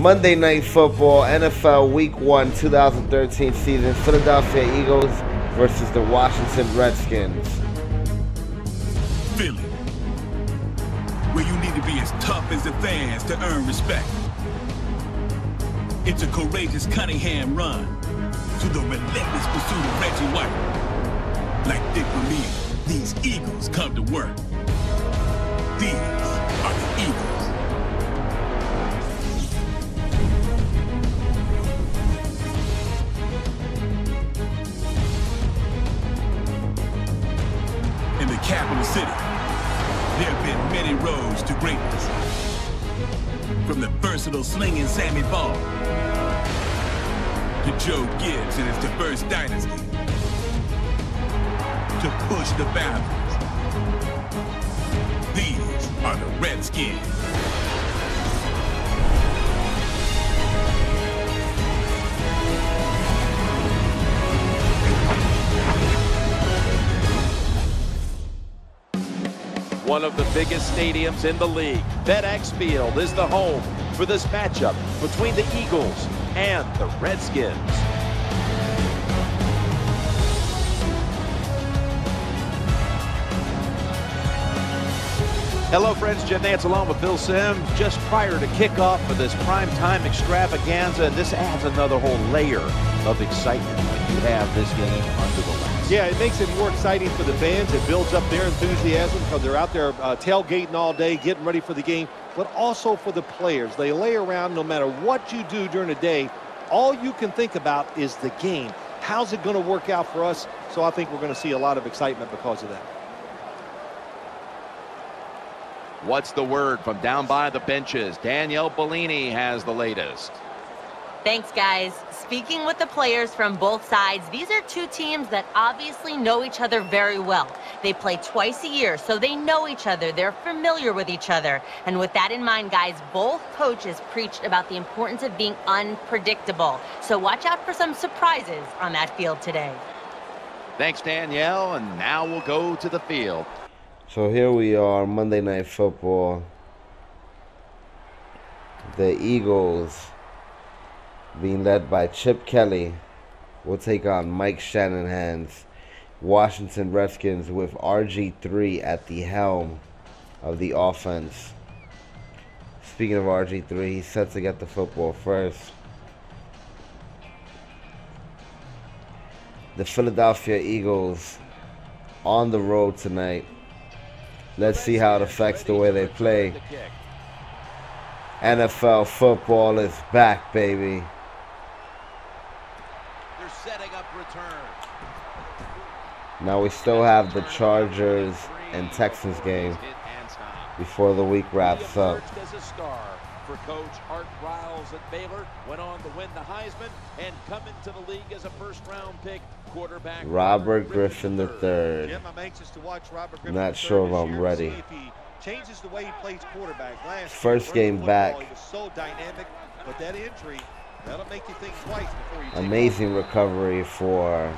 Monday Night Football, NFL Week 1, 2013 season. Philadelphia Eagles versus the Washington Redskins. Philly, where you need to be as tough as the fans to earn respect. It's a courageous Cunningham run to the relentless pursuit of Reggie White. Like Dick Vermeil, these Eagles come to work. These city, there have been many roads to greatness. From the versatile slinging Sammy Baugh to Joe Gibbs and his diverse dynasty to push the boundaries. These are the Redskins. One of the biggest stadiums in the league, FedEx Field, is the home for this matchup between the Eagles and the Redskins. Hello, friends. Jim Nantz along with Phil Simms. Just prior to kickoff for this primetime extravaganza, and this adds another whole layer of excitement when you have this game under the lights. Yeah, it makes it more exciting for the fans. It builds up their enthusiasm because they're out there uh, tailgating all day, getting ready for the game, but also for the players. They lay around no matter what you do during the day. All you can think about is the game. How's it going to work out for us? So I think we're going to see a lot of excitement because of that. What's the word from down by the benches? Danielle Bellini has the latest. Thanks, guys. Speaking with the players from both sides, these are two teams that obviously know each other very well. They play twice a year, so they know each other. They're familiar with each other. And with that in mind, guys, both coaches preached about the importance of being unpredictable. So watch out for some surprises on that field today. Thanks, Danielle. And now we'll go to the field. So here we are, Monday Night Football. The Eagles, being led by Chip Kelly, will take on Mike Shanahan's Washington Redskins with RG3 at the helm of the offense. Speaking of RG3, he's set to get the football first. The Philadelphia Eagles on the road tonight. Let's see how it affects the way they play. NFL football is back, baby. They're setting up return. Now we still have the Chargers and Texans game before the week wraps up. As a star for Coach Art Briles at Baylor, went on to win the Heisman and come into the league as a first-round pick quarterback. Robert Griffin III. Jim, I'm anxious to watch Robert Griffin Not sure if I'm ready. if he changes the way he plays quarterback. Last First year, game back. He was so dynamic, but that injury, that'll make you think twice before you Amazing recovery for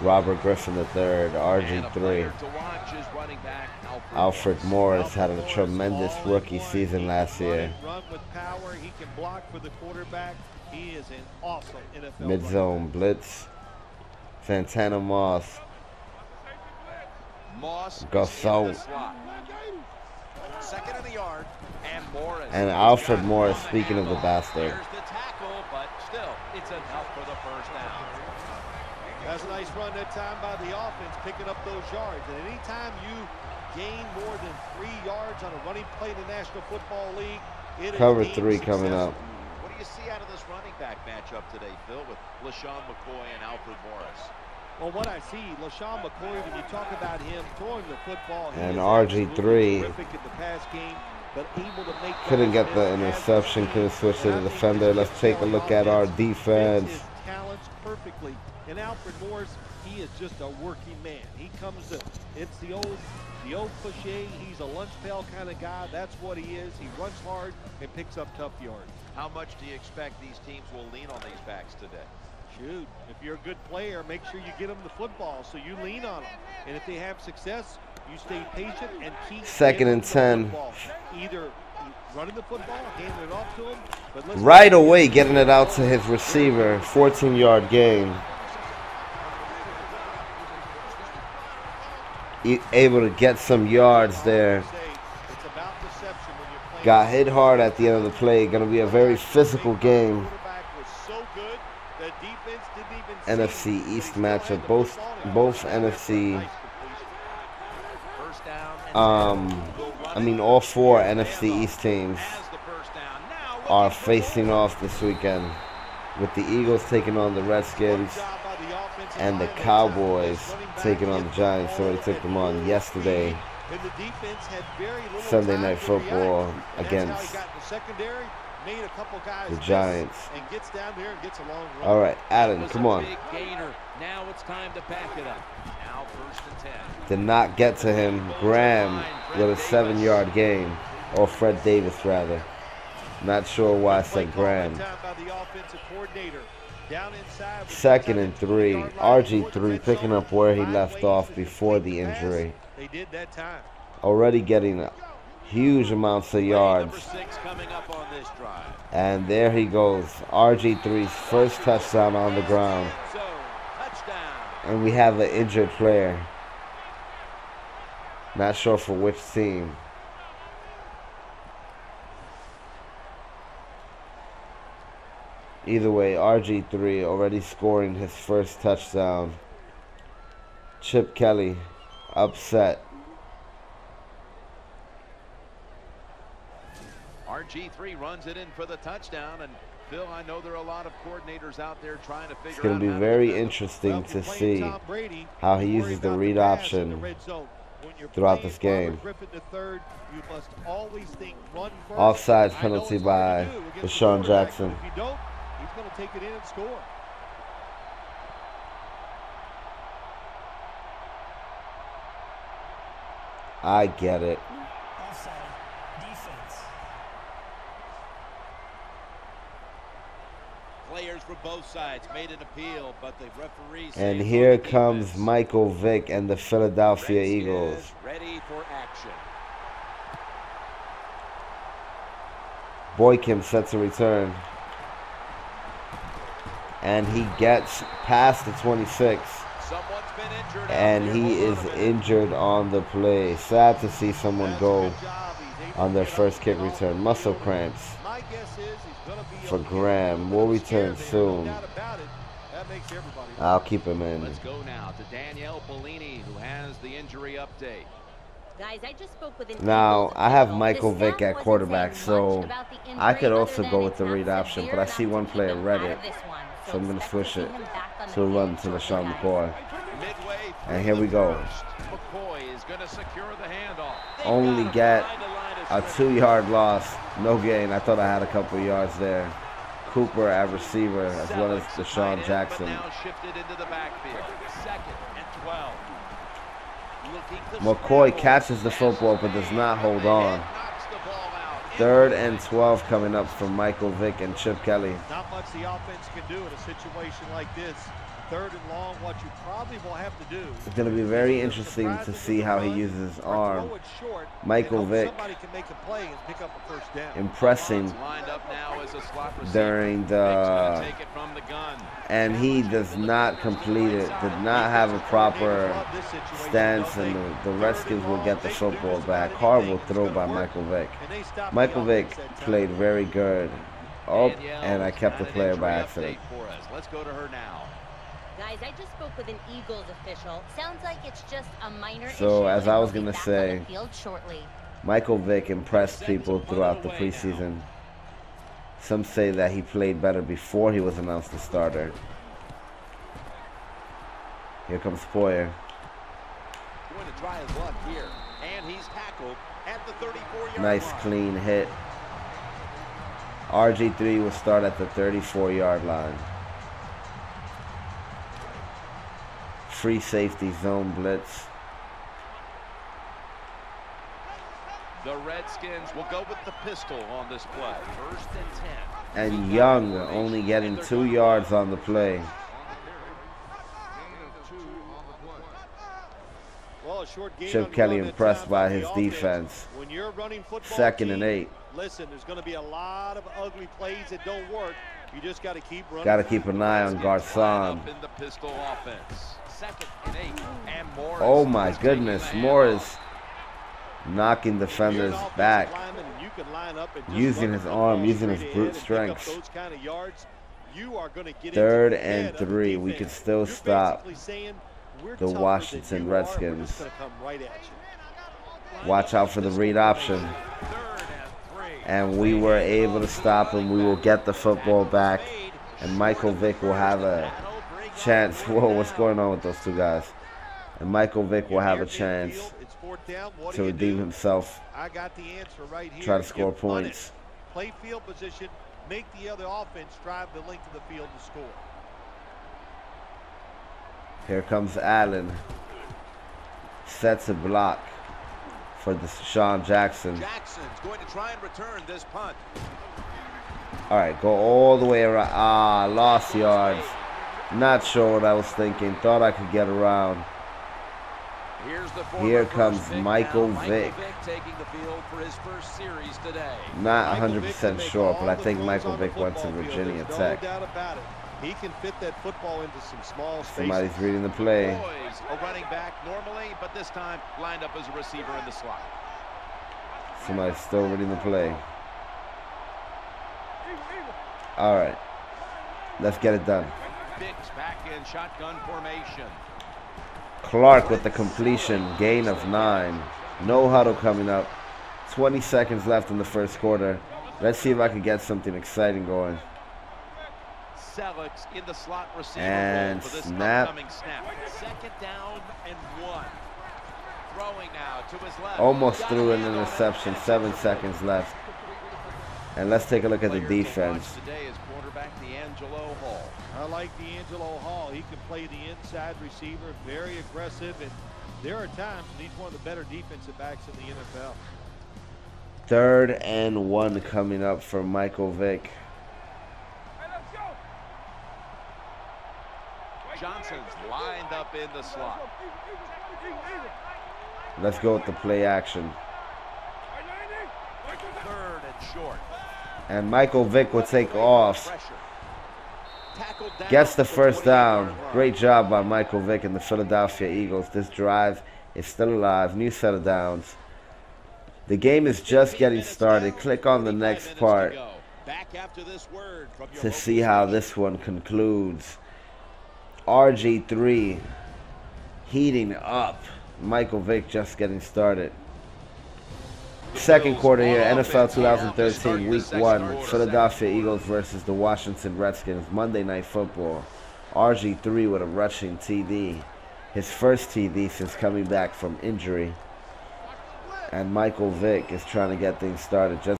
Robert Griffin III, RG3. player to watch is running back Alfred, Morris had a tremendous rookie season last year. and Run with power. He can block for the quarterback. He is an awesome Mid zone blitz. Santana Moss. Moss Gasol. in the slot. Second in the yard, and Morris. And Alfred Morris, speaking of the bastard. That's a nice run that time by the offense, picking up those yards. And anytime you gain more than three yards on a running play in the National Football League, it is Cover deemed three coming up. What do you see out of this running back matchup today, Phil, with LeSean McCoy and Alfred Morris? Well, what I see, LeSean McCoy, when you talk about him throwing the football, he And RG3 terrific in the pass game, but able to make Couldn't get the interception, couldn't switch to the defender. Let's take a look at our defense. Fits his talents perfectly. And Alfred Morris, he is just a working man. He comes to, it's the old, the old cliche, he's a lunch pail kind of guy. That's what he is. He runs hard and picks up tough yards. How much do you expect these teams will lean on these backs today? Shoot, if you're a good player, make sure you get them the football so you lean on them. And if they have success, You stay patient and keep Second and 10. football. Either running the football, handing it off to him, but Right away, getting it out to his receiver. 14 yard gain. Able to get some yards there. say it's about deception when you're playing. Got hit hard at the end of the play. Going to be a very physical game. Quarterback was so good, the defense didn't even see NFC. East matchup. Both both NFC. completion. First down and Um, I mean, all four NFC East teams are facing off this weekend, with the Eagles taking on the Redskins and the. Cowboys taking on the Giants. So they took them on yesterday. Sunday Night Football against the Giants. All right, Adam, come on. Now it's time to back it up. Now first and ten. Did not get to him. Graham with a seven yard gain, or Fred Davis rather. Not sure why I said Graham. time by the offensive coordinator. Down inside with Second and three. 20-yard line before the RG3 picking up where he left off before the injury. They did that time. Already getting huge amounts of yards. Number six coming up on this drive. And there he goes. RG3's first touchdown on the ground. And we have an injured player. Not sure for which team. Either way, RG3 already scoring his first touchdown. Chip Kelly upset. RG3 runs it in for the touchdown. And Phil, I know there are a lot of coordinators out there trying to figure It's going to be very interesting to if you're playing see how he uses the read pass in the option red zone. When you're throughout this game. Offsides penalty by to do against the DeSean Jackson. If you don't, he's going to take it in and score. I get it. Offside. Defense. Players from both sides made an appeal, but the referee says And here comes defense. Michael Vick and the Philadelphia Redskins Eagles. Ready for action. Boykin sets a return. And he gets past the 26. Someone's been injured. And he is injured on the play. Sad to see someone go good job. He's able on their first kick return. Muscle cramps. My guess is he's going to be For. Graham. We'll return soon. No doubt about it. That makes everybody I'll keep him in. Let's go now to Danielle Bellini, who has the injury update. Guys, I just spoke with Now, I have. Michael Vick at quarterback, so much about the I could also go with the read option, but I see one player him read it. of this one. So I'm going to switch it him back on the to run to shortly, LeSean. McCoy. Midway And here we go. first. McCoy is going to secure the handoff. They Only get behind the line of A two yard loss. No gain. I thought I had a couple yards there. Cooper at receiver as well as DeSean Jackson. Now shifted into the backfield. Second and 12. McCoy catches the football but does not hold on. Knocks the ball out. Third and 12 coming up from Michael Vick and Chip Kelly. Not much the offense can do in a situation like this. Third and long, what you probably will have to do. It's going to be very interesting to see how he uses his arm. short Michael Vick Somebody can make a play and pick up a first down. Impressing up now as a slot during the. take it from the gun. And he does not complete it. Did not have a proper stance, and the, the Redskins will get the football back. Horrible throw by Michael Vick. Michael Vick played very good. Oh, and I kept the player by accident. For us. Let's go to her now. Guys, I just spoke with an Eagles official. Sounds like it's just a minor So, issue, as I was gonna say, the field shortly. Michael Vick impressed people throughout the preseason. Some say that he played better before he was announced the starter. Here comes Poyer. Going to try his luck here. And he's tackled at the 34-yard Nice line. clean hit. RG3 will start at the 34 yard line. Free safety zone blitz. The Redskins will go with the pistol on this play. First and 10. And Young only getting two yards on the play. Well, short gain Chip Kelly impressed by his defense. When you're running football Second and eight. Listen, there's going to be a lot of ugly plays that don't work. You just got to keep running. Got to keep an eye on Garcon. Up in the pistol offense. Second and eight. And Morris Oh my goodness, Morris knocking defenders back. lineman and you can line up and just Using his arm, using his brute ahead and pick up strength. those kind of yards. You are going to get Third and head of the three. We could still stop basically saying, "We're the Washington you are, we're Redskins. just gonna come right at you." Watch out for the read option. And. And we were able to stop him. We will get the football back. And Michael Vick will have a chance. Whoa, what's going on with those two guys? And Michael Vick will have a chance midfield, it's fourth down. What to redeem himself, I got the answer right here. try to score points. Play field position, make the other offense drive the length of the field to score. Here comes Allen. Sets a block for the Sean Jackson. Jackson's going to try and return this punt. All right, go all the way around. Ah, lost yards. Not sure what I was thinking. Thought I could get around. Here's the Here comes Michael now. Vick. Michael Vick taking the field for his first series today. Not Michael Vick can 100% sure, but I think Michael Vick went to football field. Virginia Tech. No doubt about it. He can fit that football into some small spaces. Somebody's reading the play. Back normally, but this time lined up as a receiver in the slot. Somebody's still reading the play. All right. Let's get it done. Back in shotgun formation. Clark with the completion, gain of nine. No huddle coming up. 20 seconds left in the first quarter. Let's see if I can get something exciting going. In the slot receiver And for this snap. snap. Second down and one. Throwing now to his left. Almost threw an hand on it. interception. Seven seconds left. And let's take a look at the Player to watch defense. Today is quarterback DeAngelo Hall. I like DeAngelo Hall. He can play the inside receiver, very aggressive, and there are times when he's one of the better defensive backs in the NFL. Third and one coming up for Michael Vick. Johnson's lined up in the slot. Let's go with the play action. Third and short. And Michael Vick will take off. Pressure. Tackled down Gets the first down. Great job by Michael Vick and the Philadelphia Eagles. This drive is still alive. New set of downs. The game is just getting started. Click on the next part to go. Back after this word from your to local see how this one concludes. RG3 heating up. Michael Vick just getting started. Second quarter here, NFL 2013, Week 1. Philadelphia Eagles versus the Washington Redskins, Monday Night Football. RG3 with a rushing TD. His first TD since coming back from injury. And Michael Vick is trying to get things started. Just